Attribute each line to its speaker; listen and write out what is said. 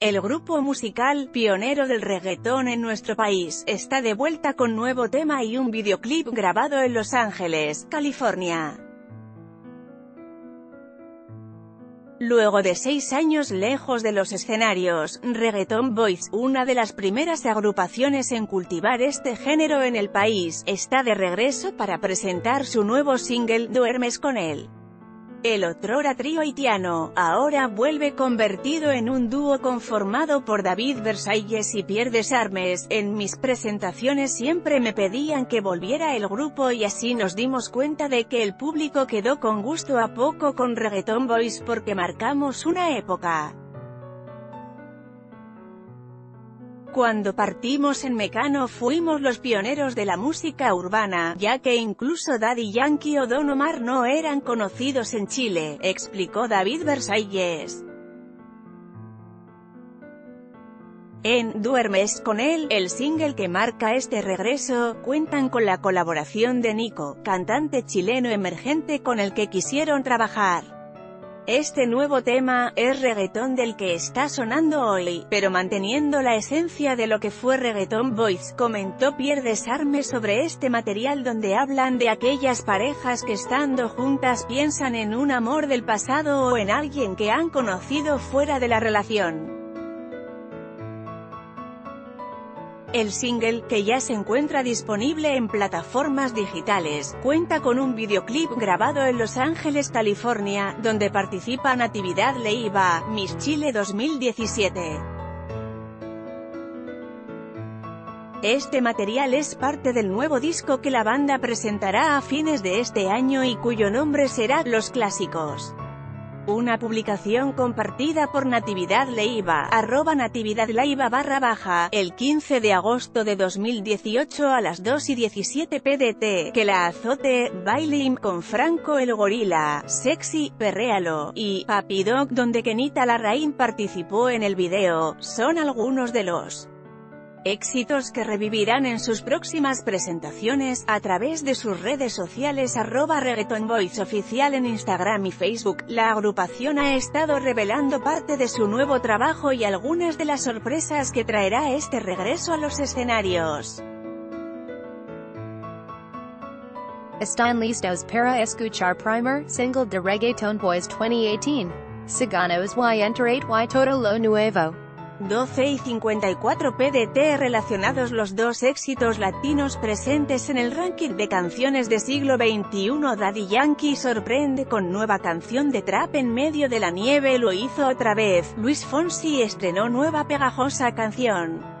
Speaker 1: El grupo musical, pionero del reggaetón en nuestro país, está de vuelta con nuevo tema y un videoclip grabado en Los Ángeles, California. Luego de seis años lejos de los escenarios, Reggaeton Boys, una de las primeras agrupaciones en cultivar este género en el país, está de regreso para presentar su nuevo single, Duermes con él. El otrora trío haitiano, ahora vuelve convertido en un dúo conformado por David Versalles y Pierre Desarmes. En mis presentaciones siempre me pedían que volviera el grupo y así nos dimos cuenta de que el público quedó con gusto a poco con Reggaeton Boys porque marcamos una época. Cuando partimos en Mecano fuimos los pioneros de la música urbana, ya que incluso Daddy Yankee o Don Omar no eran conocidos en Chile, explicó David Versalles. En Duermes con él, el single que marca este regreso, cuentan con la colaboración de Nico, cantante chileno emergente con el que quisieron trabajar. Este nuevo tema, es reggaetón del que está sonando hoy, pero manteniendo la esencia de lo que fue Reggaeton Boys, comentó Pierre Desarme sobre este material donde hablan de aquellas parejas que estando juntas piensan en un amor del pasado o en alguien que han conocido fuera de la relación. El single, que ya se encuentra disponible en plataformas digitales, cuenta con un videoclip grabado en Los Ángeles, California, donde participa Natividad Leiva, Miss Chile 2017. Este material es parte del nuevo disco que la banda presentará a fines de este año y cuyo nombre será Los Clásicos. Una publicación compartida por Natividad Leiva, arroba Natividad Leiva barra baja, el 15 de agosto de 2018 a las 2 y 17 pdt, que la azote, Bailim con Franco el Gorila, Sexy, Perréalo, y Papi Dog donde Kenita Larraín participó en el video, son algunos de los Éxitos que revivirán en sus próximas presentaciones, a través de sus redes sociales arroba Reggaeton Boys oficial en Instagram y Facebook, la agrupación ha estado revelando parte de su nuevo trabajo y algunas de las sorpresas que traerá este regreso a los escenarios.
Speaker 2: Están listos para escuchar primer single de Reggaeton Boys 2018. Ciganos y enterate y todo lo nuevo.
Speaker 1: 12 y 54 PDT relacionados los dos éxitos latinos presentes en el ranking de canciones de siglo XXI Daddy Yankee sorprende con nueva canción de trap en medio de la nieve. Lo hizo otra vez, Luis Fonsi estrenó nueva pegajosa canción.